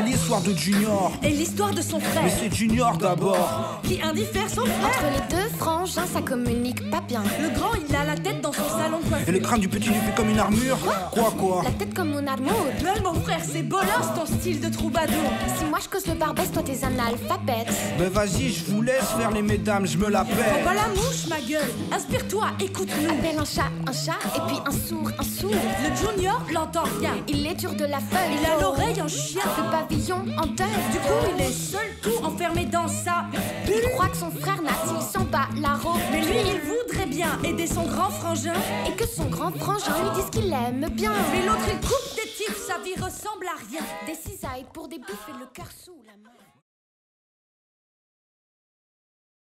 l'histoire de Junior. Et l'histoire de son frère. Mais c'est Junior d'abord. Qui indiffère son frère. Entre les deux frangins, ça communique pas bien. Le grand, il a la tête dans son coiffure. Et le crâne du petit lui fait comme une armure. Quoi, quoi La tête comme mon armure. Gueule, mon frère, c'est bolos ton style de troubadour. Si moi je cause le barbès, toi t'es un alphabète. Ben vas-y, je vous laisse faire les mesdames, je me la pas la mouche, ma gueule. Inspire-toi, écoute-nous. Appelle un chat un chat et puis un sourd un sourd. Le Junior l'entend rien. Il est dur de la feuille. Il a l'oreille en chien. Le pavillon en deuil. Du coup, il est seul tout enfermé dans sa Il croit que son frère natif s'en bat la robe. Bien aider son grand frangin. Et que son grand frangin lui dise qu'il l'aime bien. Mais l'autre, il coupe des titres, sa vie ressemble à rien. Des cisailles pour des bouffes et le cœur sous la main.